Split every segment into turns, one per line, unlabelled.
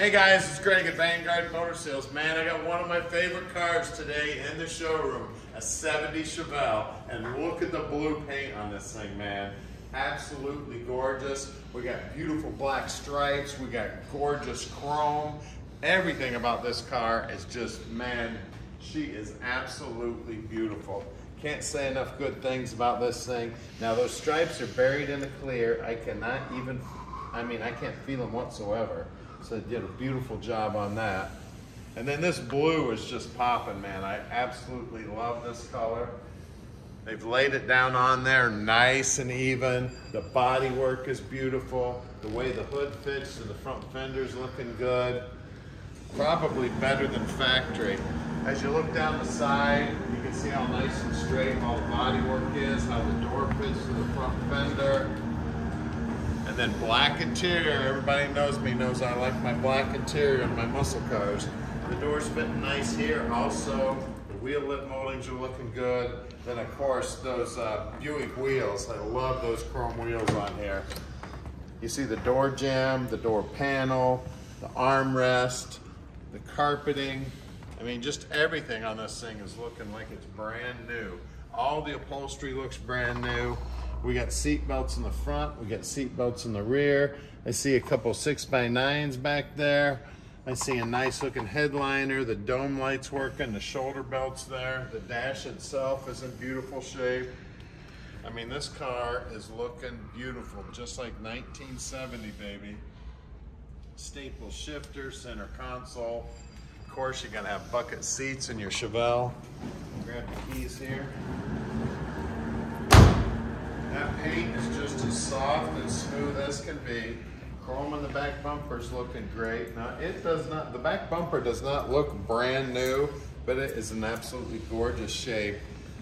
Hey guys, it's Greg at Vanguard Motor Sales. Man, I got one of my favorite cars today in the showroom, a 70 Chevelle. And look at the blue paint on this thing, man. Absolutely gorgeous. We got beautiful black stripes. We got gorgeous chrome. Everything about this car is just, man, she is absolutely beautiful. Can't say enough good things about this thing. Now those stripes are buried in the clear. I cannot even, I mean, I can't feel them whatsoever. So did a beautiful job on that. And then this blue is just popping, man. I absolutely love this color. They've laid it down on there nice and even. The body work is beautiful. The way the hood fits and the front fender's looking good. Probably better than factory. As you look down the side, you can see how nice and straight all the body work is, how the door fits to the front fender. And then black interior, everybody knows me, knows I like my black interior in my muscle cars. The doors fit nice here also. The wheel lip moldings are looking good. Then of course those uh, Buick wheels, I love those chrome wheels on here. You see the door jamb, the door panel, the armrest, the carpeting. I mean, just everything on this thing is looking like it's brand new. All the upholstery looks brand new. We got seat belts in the front. We got seat belts in the rear. I see a couple six by nines back there. I see a nice looking headliner. The dome lights working. The shoulder belts there. The dash itself is in beautiful shape. I mean, this car is looking beautiful, just like 1970, baby. Staple shifter, center console. Of course, you're gonna have bucket seats in your Chevelle. Grab the keys here. That paint is just as soft and smooth as can be. Chrome on the back bumper is looking great. Now it does not, the back bumper does not look brand new, but it is an absolutely gorgeous shape.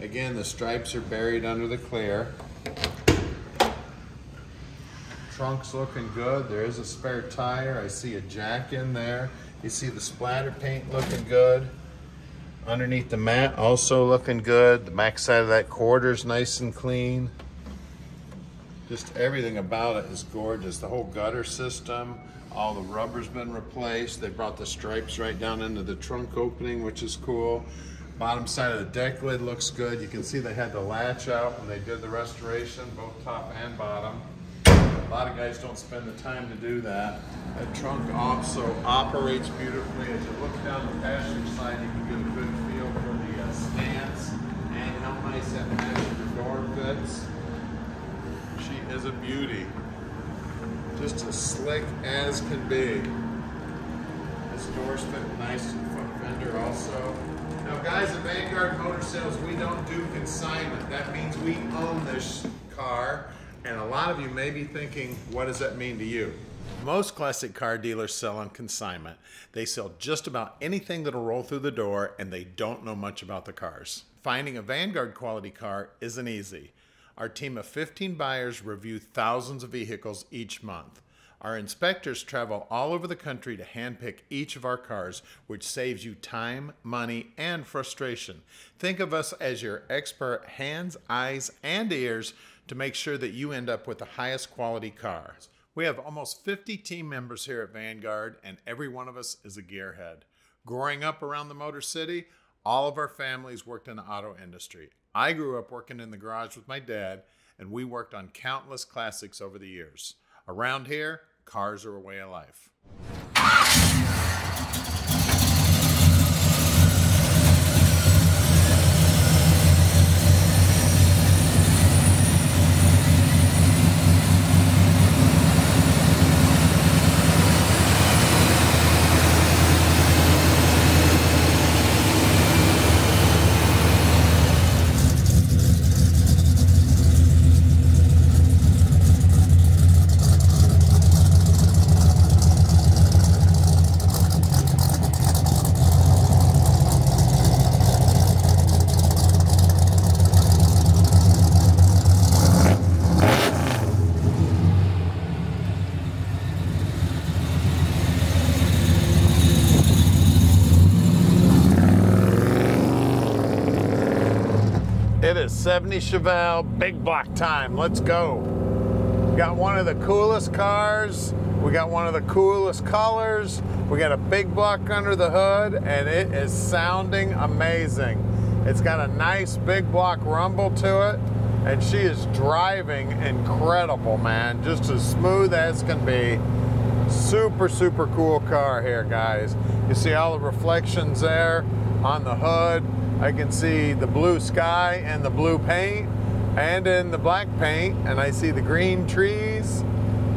Again, the stripes are buried under the clear. Trunk's looking good. There is a spare tire. I see a jack in there. You see the splatter paint looking good. Underneath the mat, also looking good. The back side of that quarter is nice and clean. Just everything about it is gorgeous. The whole gutter system, all the rubber's been replaced. They brought the stripes right down into the trunk opening, which is cool. Bottom side of the deck lid looks good. You can see they had the latch out when they did the restoration, both top and bottom. A lot of guys don't spend the time to do that. That trunk also operates beautifully. As you look down the passenger side, you can get a good feel for the uh, stance and how nice that passenger door fits. A beauty. Just as slick as can be. This door's fit nice to the front fender also. Now guys at Vanguard Motor Sales, we don't do consignment. That means we own this car. And a lot of you may be thinking, what does that mean to you? Most classic car dealers sell on consignment. They sell just about anything that'll roll through the door and they don't know much about the cars. Finding a Vanguard quality car isn't easy. Our team of 15 buyers review thousands of vehicles each month. Our inspectors travel all over the country to handpick each of our cars, which saves you time, money, and frustration. Think of us as your expert hands, eyes, and ears to make sure that you end up with the highest quality cars. We have almost 50 team members here at Vanguard, and every one of us is a gearhead. Growing up around the Motor City, all of our families worked in the auto industry. I grew up working in the garage with my dad, and we worked on countless classics over the years. Around here, cars are a way of life. It is 70 Chevelle, big block time. Let's go. Got one of the coolest cars We got one of the coolest colors. We got a big block under the hood and it is sounding amazing. It's got a nice big block rumble to it and she is driving incredible, man. Just as smooth as can be. Super, super cool car here, guys. You see all the reflections there on the hood. I can see the blue sky and the blue paint and in the black paint and I see the green trees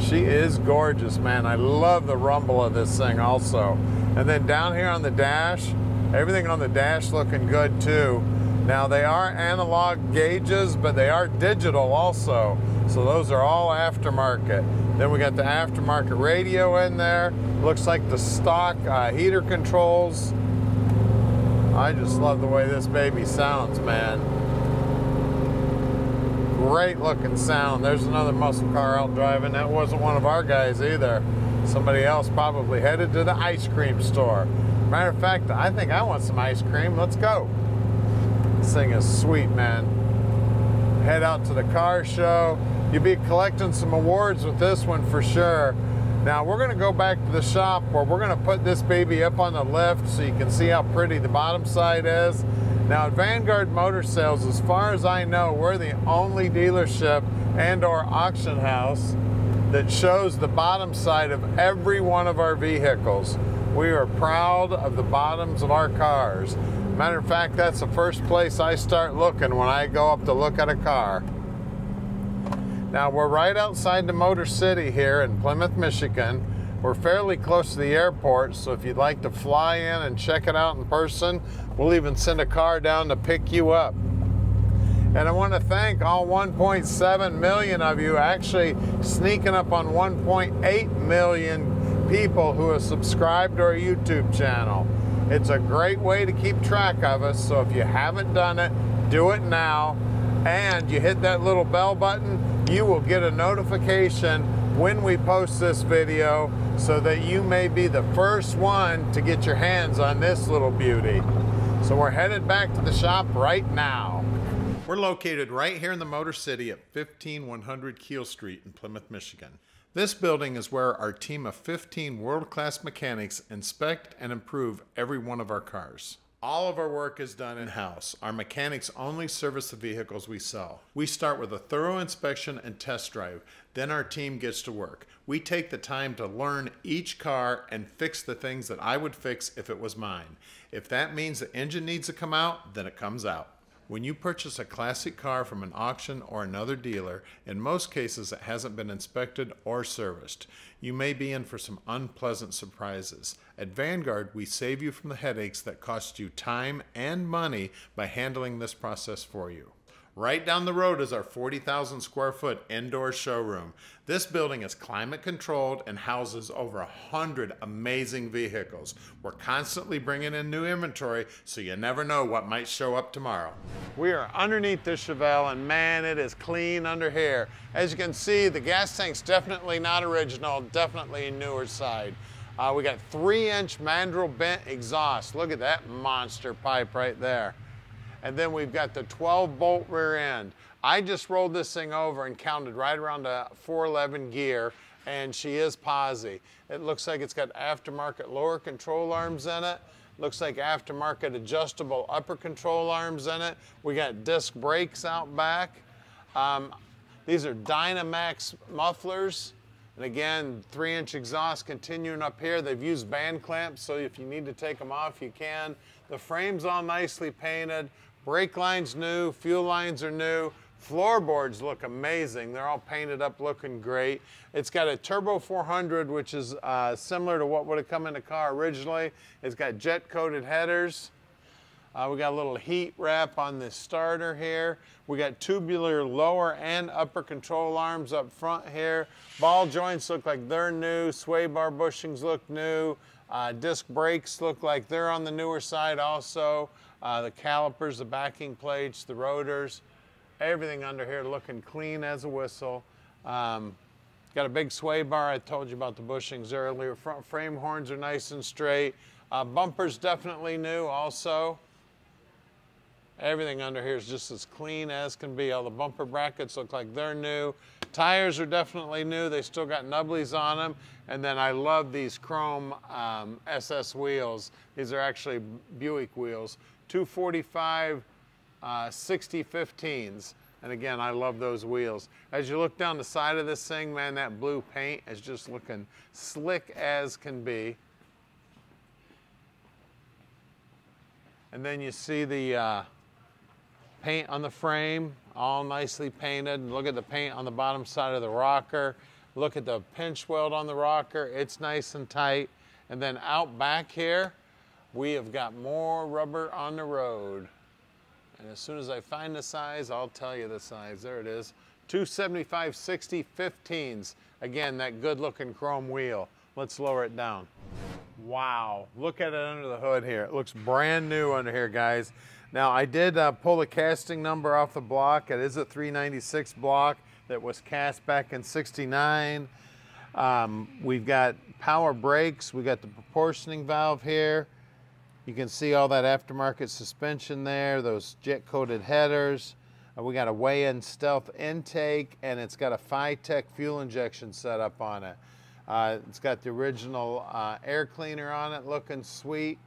she is gorgeous, man. I love the rumble of this thing also. And then down here on the dash, everything on the dash looking good too. Now they are analog gauges, but they are digital also. So those are all aftermarket. Then we got the aftermarket radio in there. Looks like the stock uh, heater controls. I just love the way this baby sounds, man great looking sound. There's another muscle car out driving. That wasn't one of our guys either. Somebody else probably headed to the ice cream store. Matter of fact, I think I want some ice cream. Let's go. This thing is sweet, man. Head out to the car show. You'll be collecting some awards with this one for sure. Now we're gonna go back to the shop where we're gonna put this baby up on the lift so you can see how pretty the bottom side is. Now at Vanguard Motor Sales, as far as I know, we're the only dealership and or auction house that shows the bottom side of every one of our vehicles. We are proud of the bottoms of our cars. Matter of fact, that's the first place I start looking when I go up to look at a car. Now we're right outside the Motor City here in Plymouth, Michigan. We're fairly close to the airport, so if you'd like to fly in and check it out in person, we'll even send a car down to pick you up. And I want to thank all 1.7 million of you actually sneaking up on 1.8 million people who have subscribed to our YouTube channel. It's a great way to keep track of us, so if you haven't done it, do it now. And you hit that little bell button, you will get a notification when we post this video so that you may be the first one to get your hands on this little beauty. So we're headed back to the shop right now. We're located right here in the Motor City at 15100 Keel Street in Plymouth, Michigan. This building is where our team of 15 world-class mechanics inspect and improve every one of our cars. All of our work is done in-house. Our mechanics only service the vehicles we sell. We start with a thorough inspection and test drive. Then our team gets to work. We take the time to learn each car and fix the things that I would fix if it was mine. If that means the engine needs to come out, then it comes out. When you purchase a classic car from an auction or another dealer, in most cases it hasn't been inspected or serviced. You may be in for some unpleasant surprises. At Vanguard, we save you from the headaches that cost you time and money by handling this process for you. Right down the road is our 40,000 square foot indoor showroom. This building is climate controlled and houses over 100 amazing vehicles. We're constantly bringing in new inventory, so you never know what might show up tomorrow. We are underneath this Chevelle, and man, it is clean under here. As you can see, the gas tank's definitely not original, definitely newer side. Uh, we got three inch mandrel bent exhaust. Look at that monster pipe right there. And then we've got the 12 bolt rear end. I just rolled this thing over and counted right around a 411 gear and she is posi. It looks like it's got aftermarket lower control arms in it. Looks like aftermarket adjustable upper control arms in it. We got disc brakes out back. Um, these are Dynomax mufflers. And again, three inch exhaust continuing up here. They've used band clamps, so if you need to take them off, you can. The frame's all nicely painted. Brake line's new, fuel lines are new. Floorboards look amazing. They're all painted up looking great. It's got a Turbo 400, which is uh, similar to what would have come in the car originally. It's got jet coated headers. Uh, we got a little heat wrap on the starter here. We got tubular lower and upper control arms up front here. Ball joints look like they're new. Sway bar bushings look new. Uh, disc brakes look like they're on the newer side also uh, the calipers, the backing plates, the rotors, everything under here looking clean as a whistle. Um, got a big sway bar. I told you about the bushings earlier. Front frame horns are nice and straight. Uh, bumpers definitely new also. Everything under here is just as clean as can be. All the bumper brackets look like they're new.
Tires are definitely new. They still got nubblies on them. And then I love these chrome um, SS wheels. These are actually Buick wheels. 245 uh, 60 15s. And again, I love those wheels. As you look down the side of this thing, man, that blue paint is just looking slick as can be. And then you see the uh, paint on the frame, all nicely painted. Look at the paint on the bottom side of the rocker. Look at the pinch weld on the rocker. It's nice and tight. And then out back here, we have got more rubber on the road. And as soon as I find the size, I'll tell you the size. There it is. 275 60 15s. Again, that good looking chrome wheel. Let's lower it down. Wow, look at it under the hood here. It looks brand new under here, guys. Now, I did uh, pull the casting number off the block. It is a 396 block that was cast back in 69. Um, we've got power brakes. We got the proportioning valve here. You can see all that aftermarket suspension there, those jet-coated headers. Uh, we got a Weiand stealth intake, and it's got a FiTech fuel injection setup on it. Uh, it's got the original uh, air cleaner on it, looking sweet.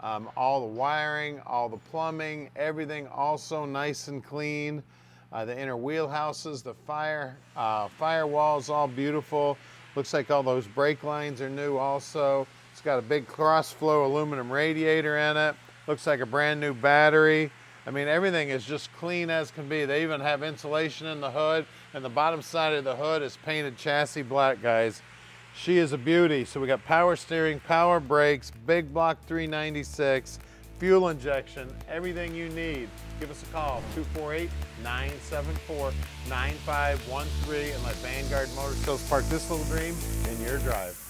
Um, all the wiring, all the plumbing, everything also nice and clean. Uh, the inner wheelhouses, the fire uh, firewalls, all beautiful. Looks like all those brake lines are new also. It's got a big cross-flow aluminum radiator in it. Looks like a brand new battery. I mean, everything is just clean as can be. They even have insulation in the hood, and the bottom side of the hood is painted chassis black, guys. She is a beauty. So we got power steering, power brakes, big block 396, fuel injection, everything you need. Give us a call, 248-974-9513 and let Vanguard Motor Sales park this little dream in your drive.